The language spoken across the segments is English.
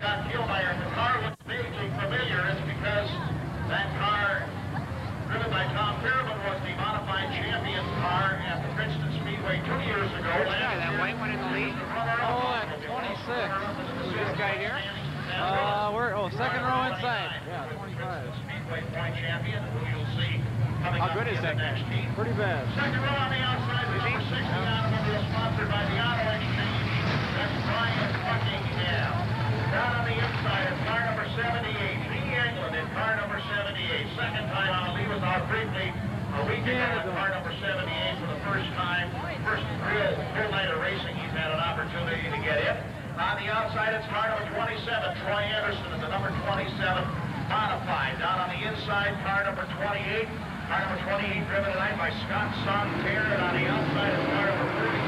Got killed by her. The car looks vaguely familiar. It's because that car, driven by Tom Fairman, was the modified champion car at the Princeton Speedway two years ago. Which guy? That white one in the lead? Oh, at 26. Who's this guy here? Uh, we're, oh, second row inside. Yeah, 25. Speedway point champion, who you'll see coming How good is that guy? Pretty bad. Second row on the outside, the Is number 60 automobile sponsored by the Auto Exchange. That's Brian Buckingham. Down on the inside is car number 78, Lee England in car number 78. Second time out, Lee was out briefly a week ago car number 78 for the first time. First real full night of racing he's had an opportunity to get in. On the outside, it's car number 27, Troy Anderson in the number 27 modified. Down on the inside, car number 28. Car number 28 driven tonight by Scott Sontair. And on the outside is car number 35.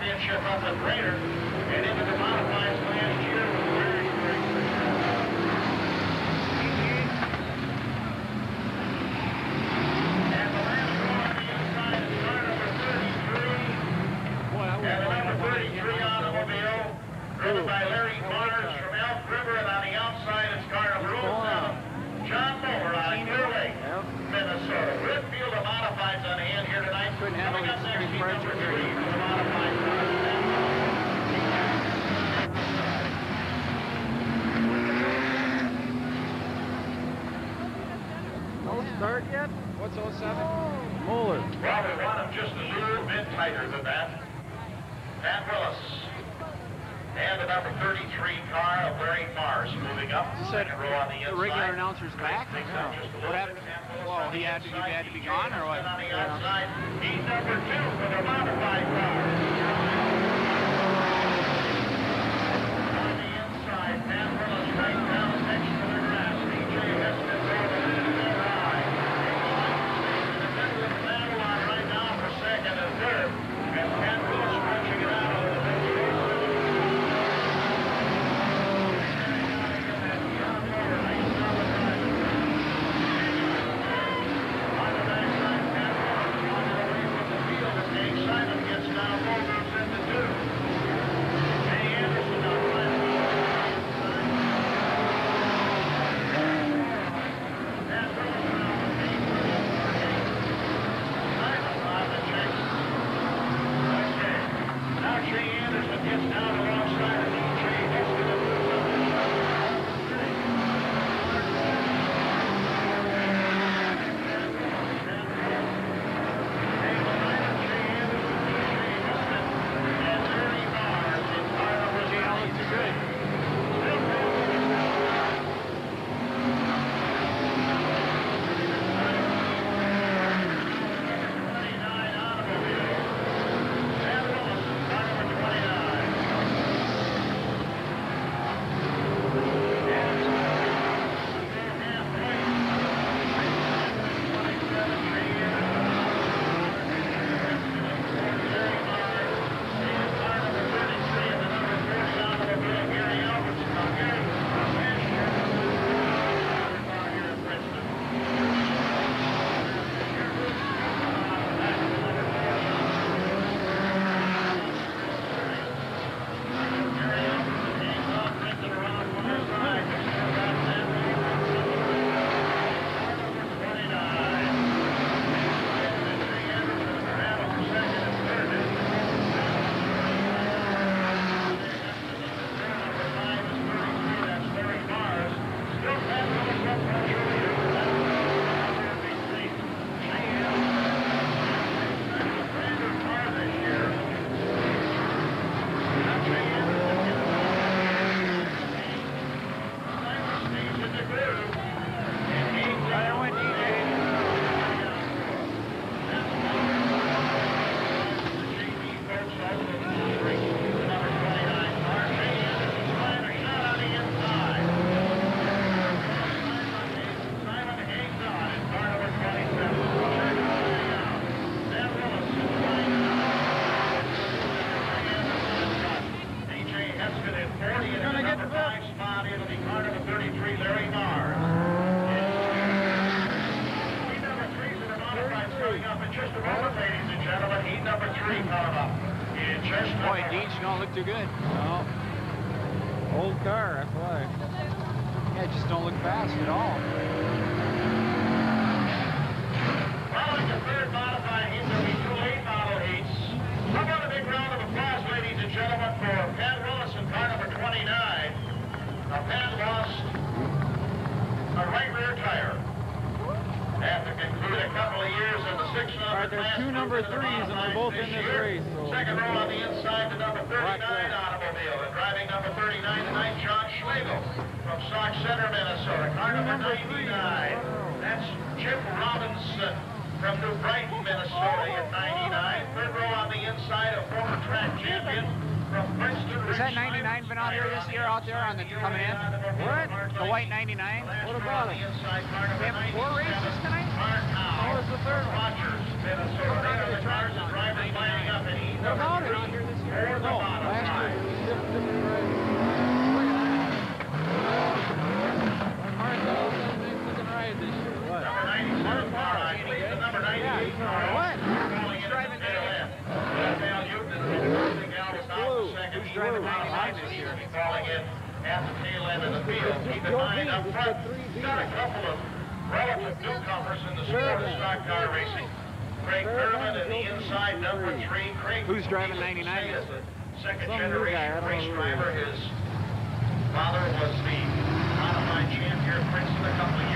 championship up Raider and into the modifieds last year on the is car number 33. And number 33 automobile driven by Larry and on the outside is car. John Moore out of Clear Lake, Minnesota. Whitfield of modifieds on hand here tonight. Coming up next, start yet? What's 07? Oh. Moeller. we won him just a little bit tighter than that. Pat Willis. And the number 33 car of Larry Mars moving up. Said row on the, the regular announcer's back? What happened? Well, he had, to, he had to be gone or what? On the outside. He's number two for the modified car. Robinson uh, from New Brighton, Minnesota at 99. Third row on the inside, a former track champion from Is that 99 been out here this year out there on the coming in? What? The white 99? What about it? We have four races tonight? How is the third one? Rogers, The cars and What about it? Last year, different, What? He's driving blue. Who's driving 99 this year? Calling at the tail end of the field. Keep in mind up front, got a couple of relative newcomers in the sport of stock car racing. Craig the inside number three. Craig Who's driving 99? Second generation race driver. His father was the modified champion at Princeton a couple of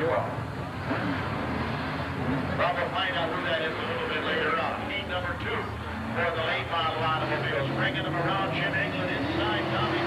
Well, we'll find out who that is a little bit later on. Team number two for the late model automobiles. Bringing them around, Jim England inside, Tommy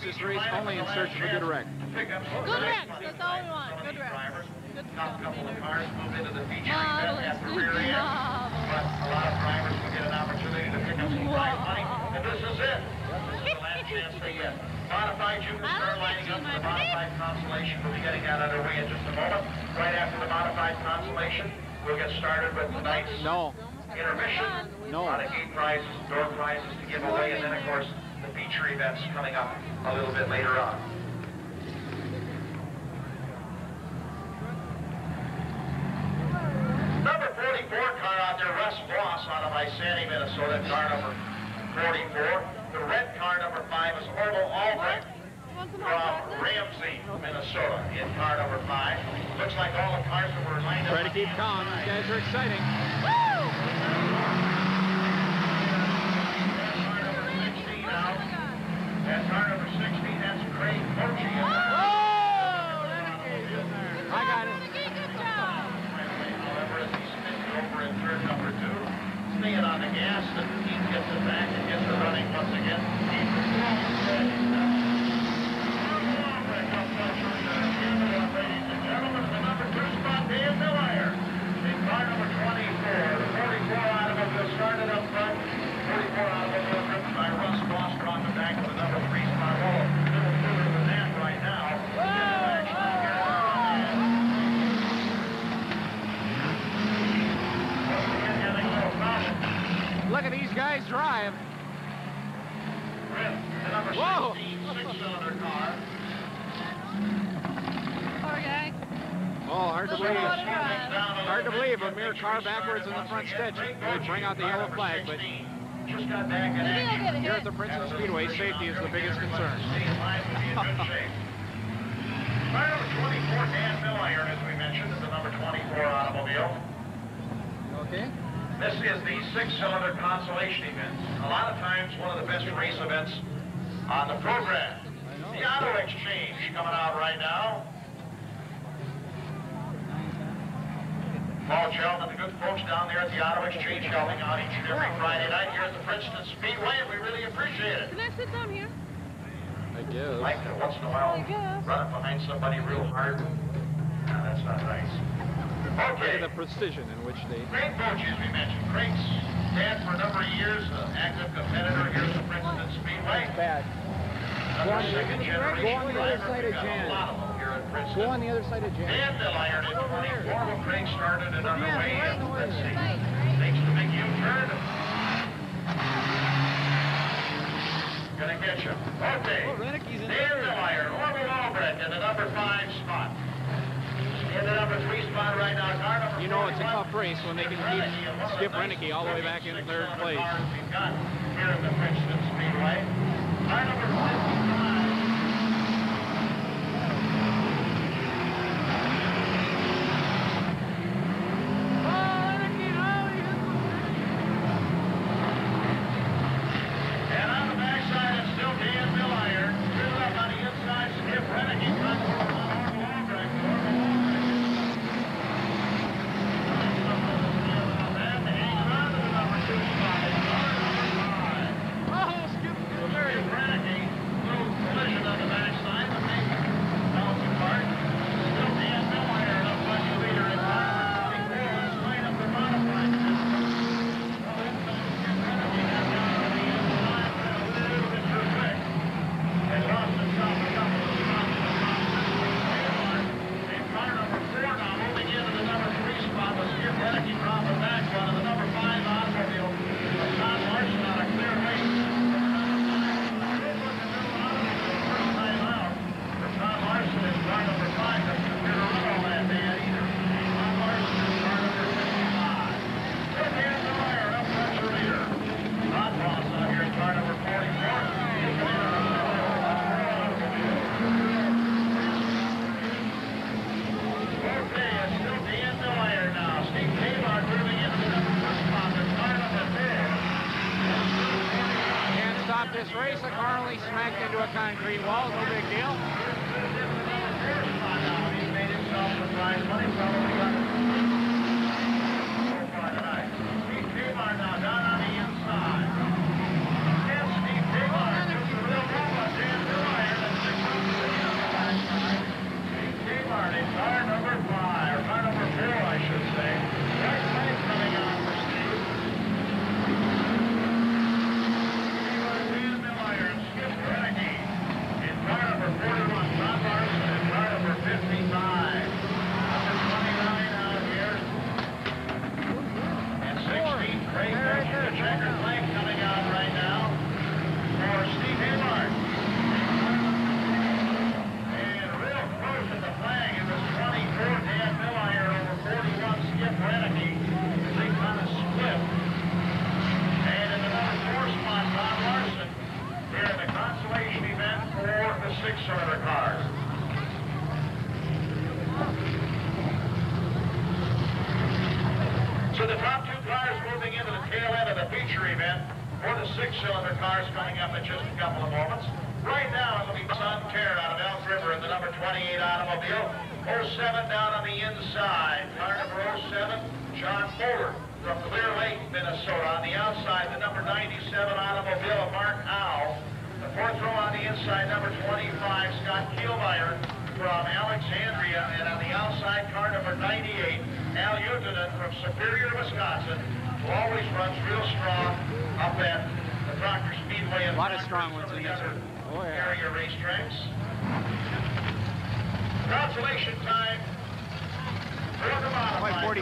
we chance to telecast make this race only in search of a good wreck. chance to pick up Good money that's all we want, good drivers, Good Top couple of cars moved into the feature event at the rear end. But a lot of drivers will get an opportunity to pick up some prize money. And this is it. This is the last chance they get. Modified Jupiter don't lining up the modified consolation. We'll be getting that underway in just a moment. Right after the modified consolation, we'll get started with tonight's No, intermission. No. A lot of gate prizes, door prizes to give away, and then, of course, the feature events coming up a little bit later on. Number 44 car out there, Russ Voss out of Isanti, Minnesota, car number 44. The red car number 5 is Orville Albrecht from? Ramsey, Minnesota. in car number five. Looks like all the cars that were lined up. Try to keep calm. These guys are exciting. That's car number 16 now. That's car number 16. That's Craig Mochi. in there. Oh, Reneke's in there. I got it. Renegade, good job. However, as he spins over in turn number two, staying on the gas, and he gets it back and gets it running once again. Ladies and gentlemen, the number two spot, Dan Milliron. In car number 24, the 44 automobile started up front. 44 automobile driven by Russ Foster on the back of the number three spot. Oh, a little further than that right now. Actually, here Once again, having a little problem. Look at these guys drive. The number Whoa. 16 six-cylinder car. Poor guy. Oh, hard to believe. Look at Hard to believe mere car backwards in the front stitch would bring out the yellow flag, but Just got back in Maybe he'll get a here at hit. the Princeton Speedway, safety is the biggest concern. Stay in line to be in good shape. Car number 24, Dan Milliron, as we mentioned, is the number 24 automobile. Okay. This is the six-cylinder consolation event. A lot of times, one of the best race events on the program. The Auto Exchange coming out right now. Paul Sheldon, the good folks down there at the Auto Exchange helping out each and every Friday night here at the Princeton Speedway, and we really appreciate it. Can I sit down here? I guess. Like to once in a while I run up behind somebody real hard. No, that's not nice. Look Okay. at the precision in which they. Craig Boche, as we mentioned. Craig's dad for a number of years, an active competitor here at the Princeton Speedway. Bad. Another Go second go generation on the other driver. side We've got a lot of them here at Go on the other side of Jan. Dan Milliron in 24. Well, Craig started and underway. right and away. Let's see. Right, right. Makes the big U-turn. Gonna get you. Okay. Oh, Reneke's in there. Milliron, Orville Albrecht in the number five spot. In the number three spot right now, car number You know it's a 41. tough race when they can keep Skip Reneke all the way back in third place. Here at the Princeton Speedway. Car number 55. And on the backside, it's still Dan Milliron. Driven up on the inside, Skip Reneke. Front forward on Orville Albrecht. Orville Albrecht. And hanging on to the number two spot. It's car number five. Oh, Skip Skip Reneke. Little collision on the backside, but they bounce apart. Still Dan Milliron up by the leader in car number 24. Let's line up the modified system. Okay, it's still Dan Milliron now. Steve Kmart moving into the number one spot. There's car number four. This race. The car smacked into a concrete wall. No big deal.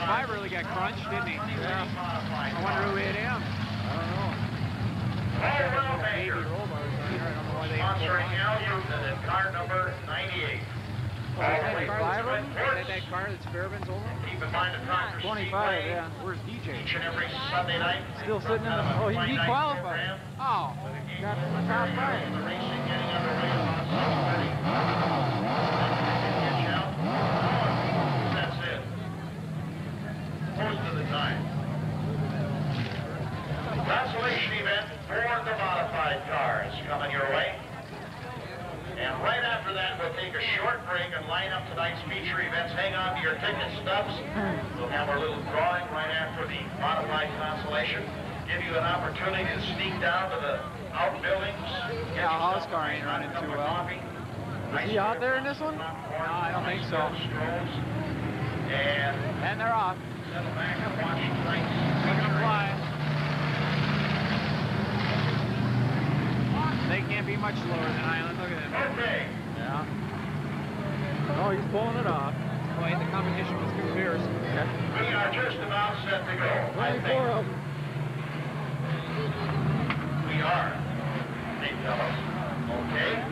5 really got crunched, didn't he? Yeah. I wonder who hit him. I don't know. Maybe. Sponsoring now the car number 98. Oh, is that that car is that, that car that's Fairbanks over? Keep in mind the 25, Speedway. yeah. Where's DJ? Each and every Sunday night. Still sitting in the... Oh, he dequalified. Oh, got the top five. The racing getting underway. touring and line up tonight's feature events. Hang on to your ticket stubs. We'll have our little drawing right after the modified consolation. Give you an opportunity to sneak down to the outbuildings. Yeah, Oscar ain't running too well. Coffee. Is he out there in this one? No, I don't think so. And, and they're off. Settle back and watch They can't be much lower than Island. Look at that. Okay. Oh, he's pulling it off. Boy, the competition was too fierce. Okay. We are just about set to go. 24 of them. We are, big fellows. Okay.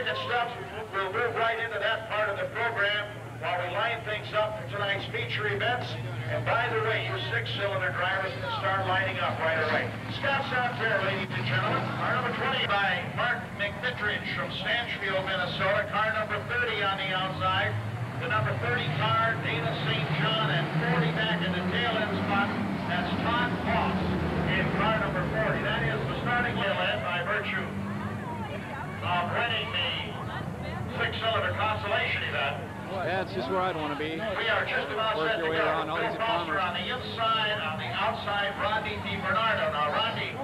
We'll move right into that part of the program while we line things up for tonight's feature events. And by the way, you six-cylinder drivers can start lining up right away. Scotts out there, ladies and gentlemen. Car number 20 by Mark McMittridge from Stanchfield, Minnesota. Car number 30 on the outside. The number 30 car, Dana St. John, and 40 back in the tail end spot. That's Todd Foss in car number 40. That is the starting tail end by virtue of winning the six-cylinder consolation event. Yeah, it's just where I'd want to be. We are just about Work set to your way go. around all these commerce. on the inside, on the outside, Rodney DiBernardo. Now, Rodney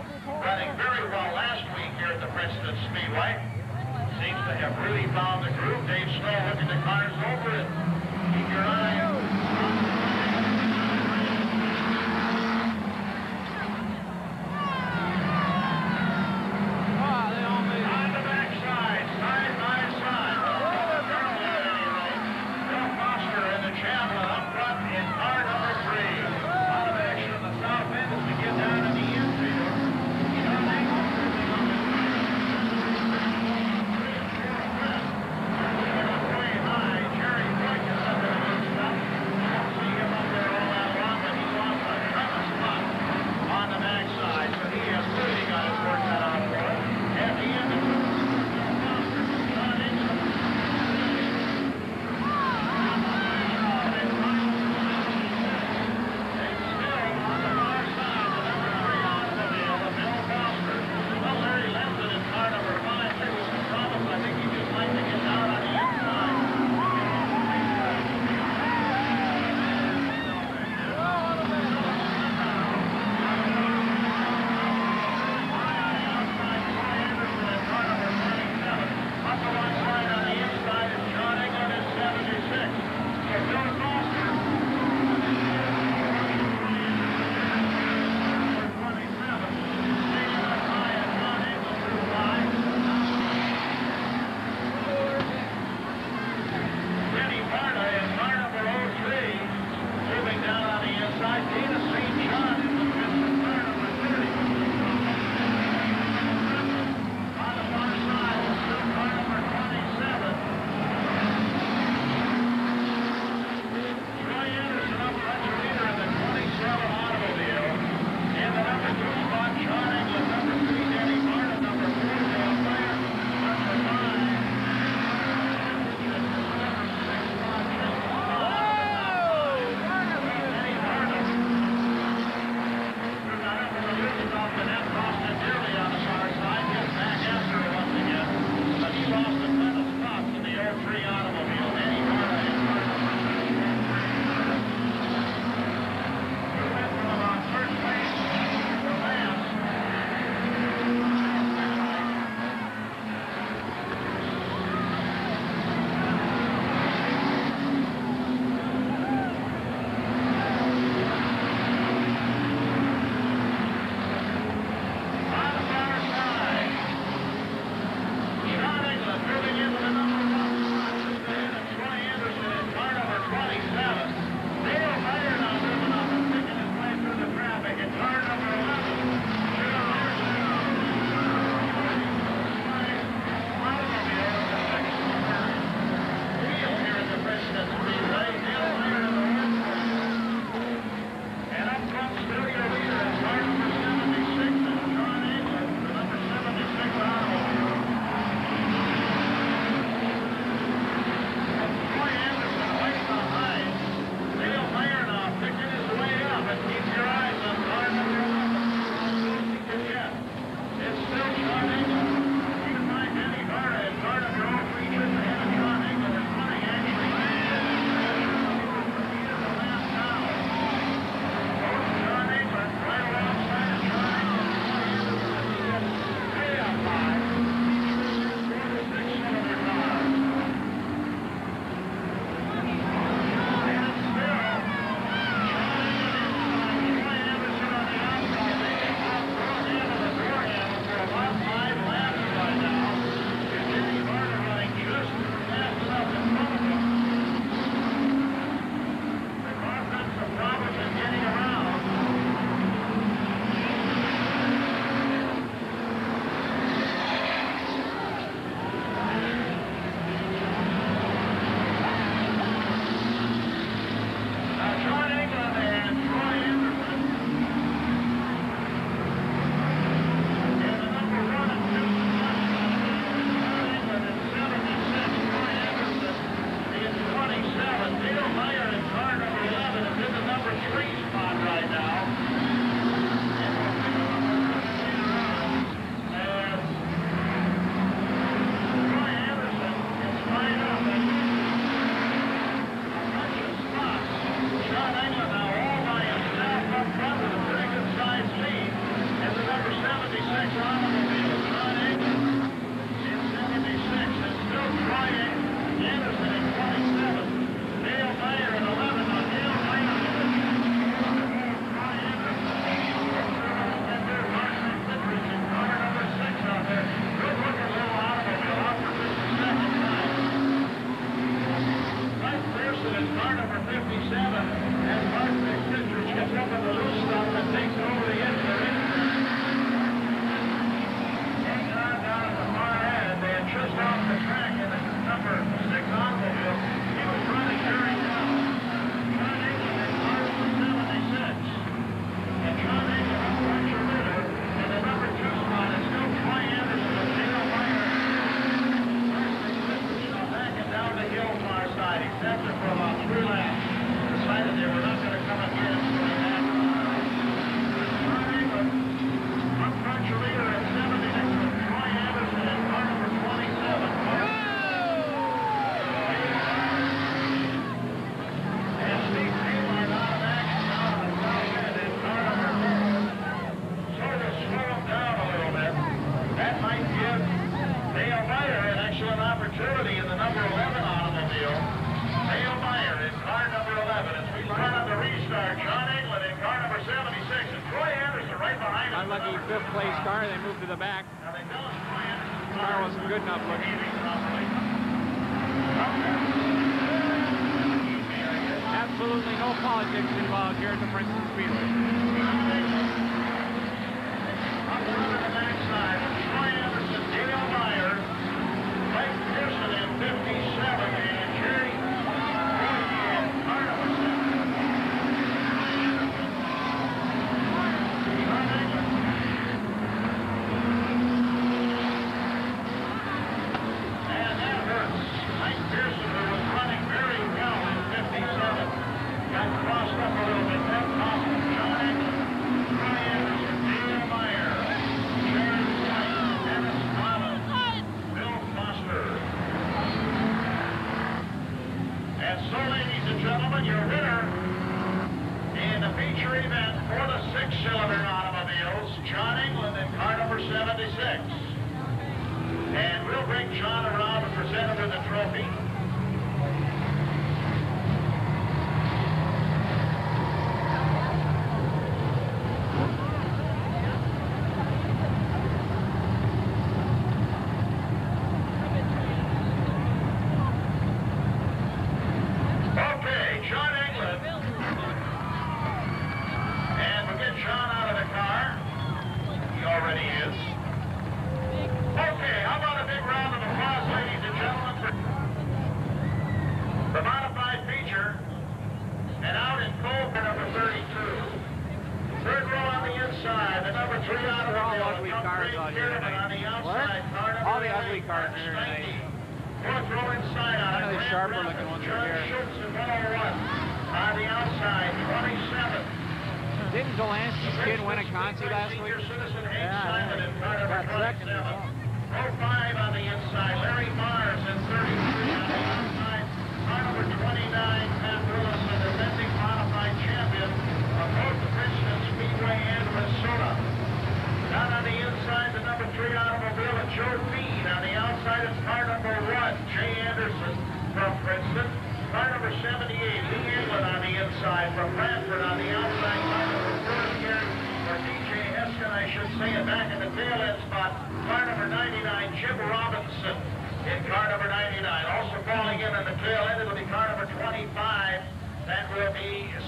running very well last week here at the Princeton Speedway. Seems to have really found the groove. Dave Snow looking the cars over it. Keep your eye.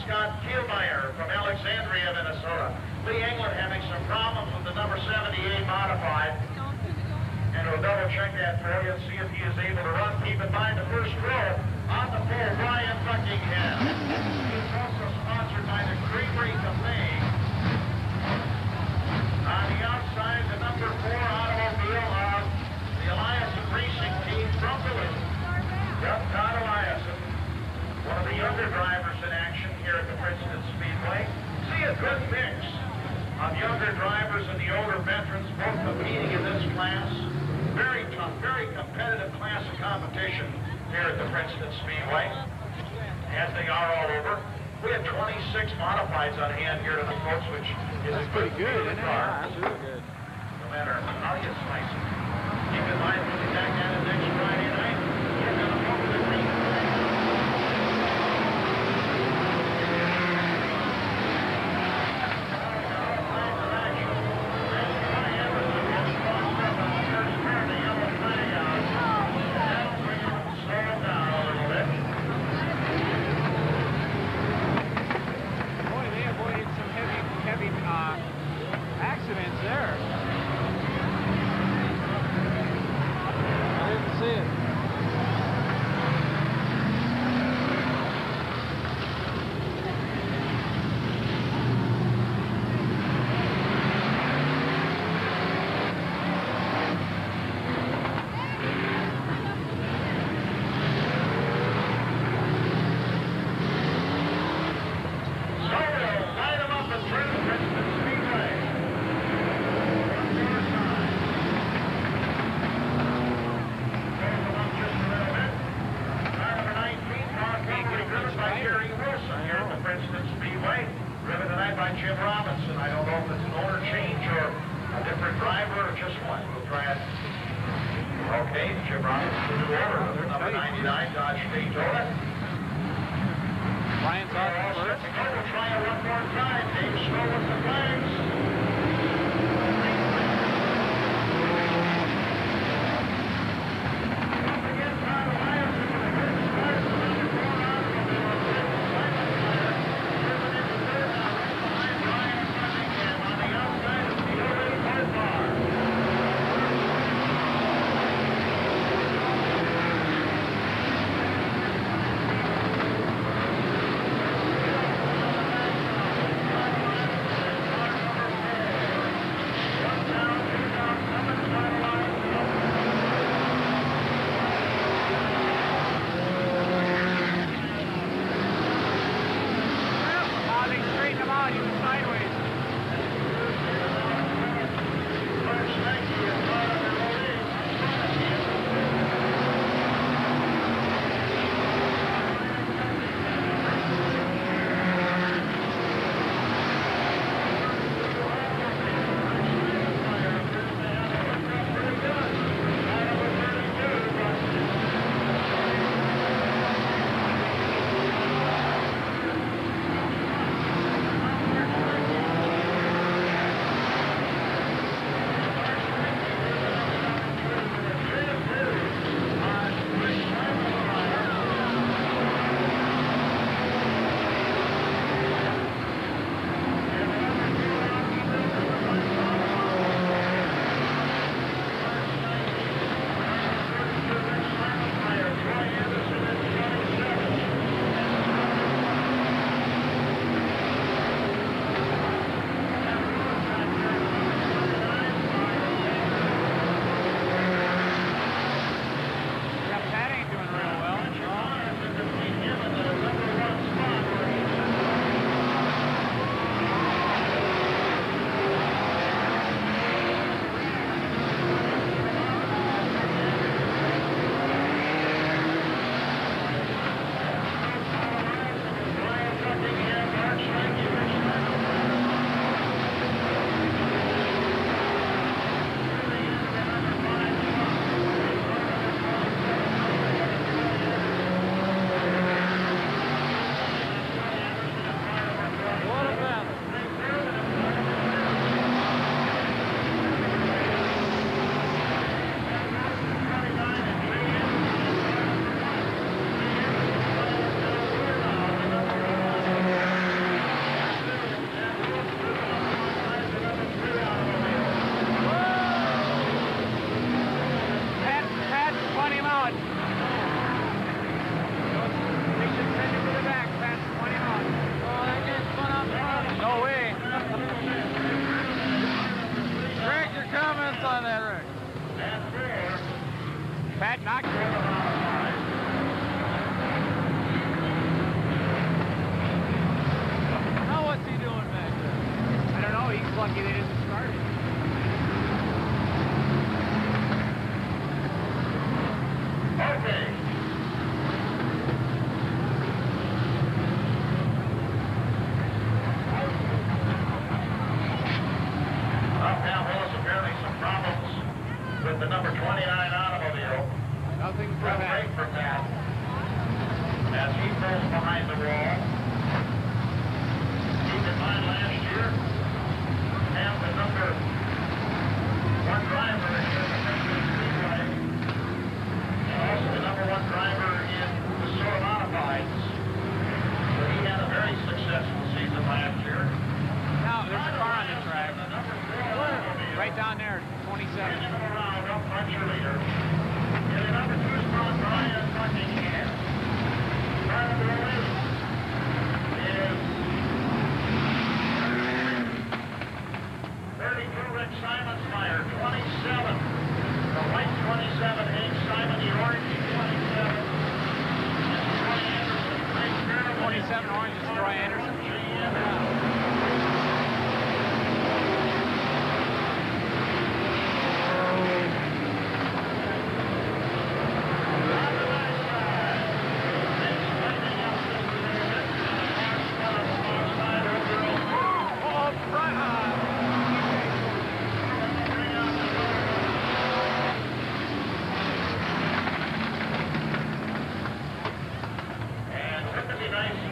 Scott Kielmeyer from Alexandria, Minnesota. Lee Engler having some problems with the number 78 modified. And we'll double check that for you and see if he is able to run. Keep in mind the first row on the pole, Brian Buckingham. He's also sponsored by the Creamery Speedway. Pat Knox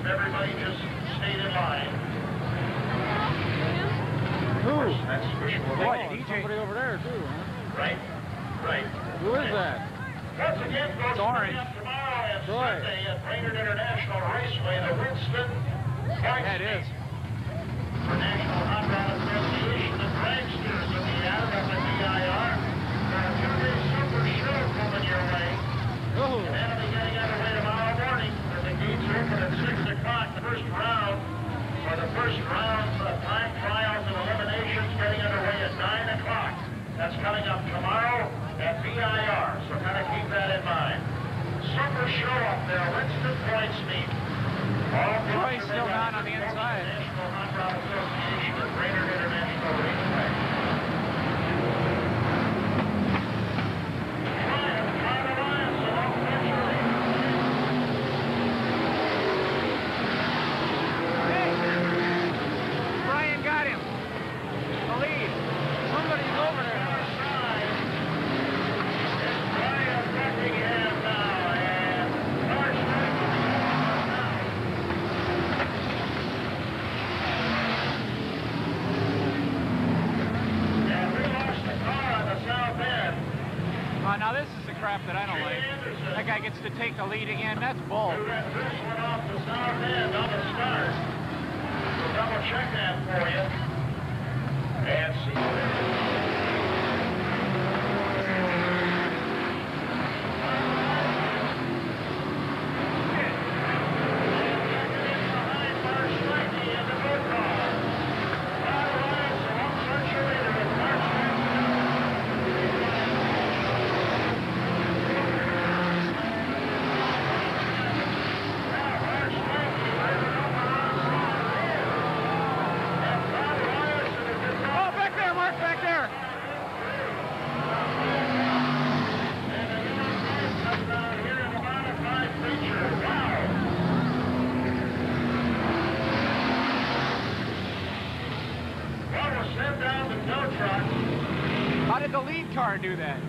everybody just stayed in line. Who? That's for sure. Boy, oh, DJ. somebody over there, too. Huh? Right, right. Who is that? Once again, folks, coming up tomorrow and Sorry. Sunday at Brainerd International Raceway, the Winston That is. For National first round of time trials and eliminations getting underway at 9 o'clock. That's coming up tomorrow at BIR, so kind of keep that in mind. Super show up there. Winston points me. All Roy's still down on the inside. National Hot Rod Association of lead again. That's bull. car do that.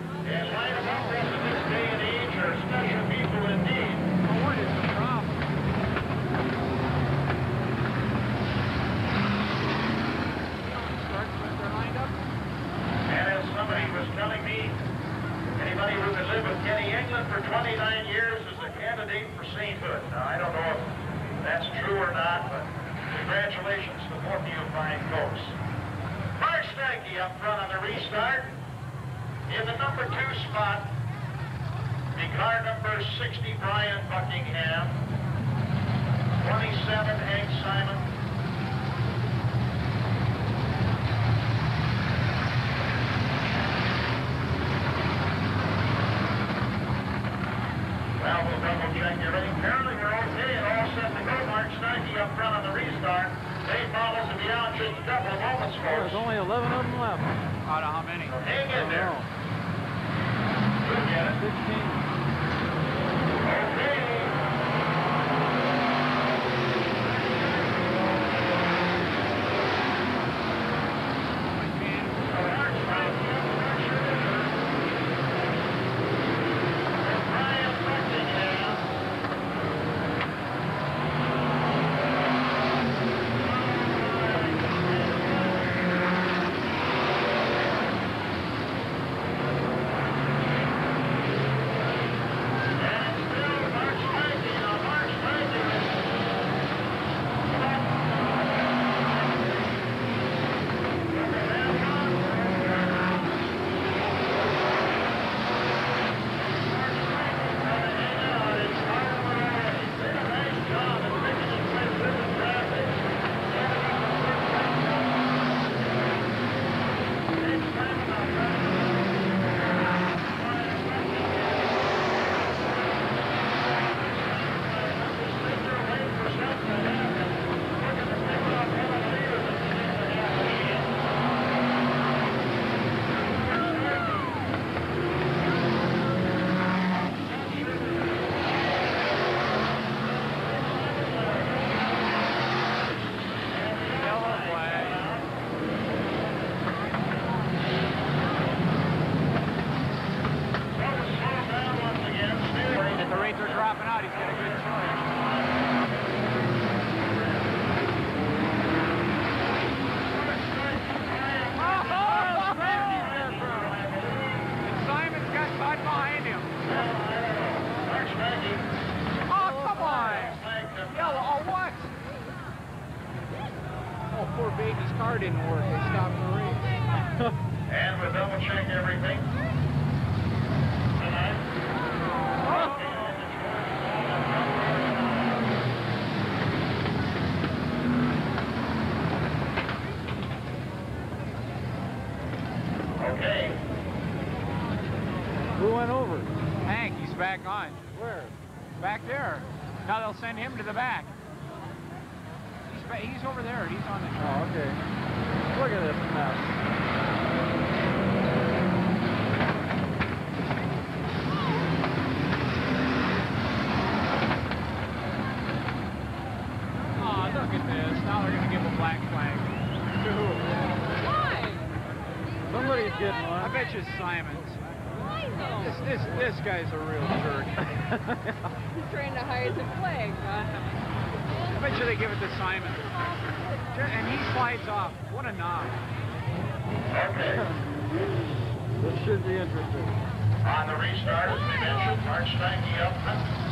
He's, he's over there. He's on the track. Oh, okay. Look at this mess. Oh, look at this. Now they're going to give a black flag. To who? Why? Somebody's getting I bet you it's Simon's. Why though? This, this, this guy's a real jerk. He's trying to hide the flag. I bet you they give it to Simon. And he slides off. What a knob. Okay. this should be interesting. On the restart, as we mentioned, Mark Steinke up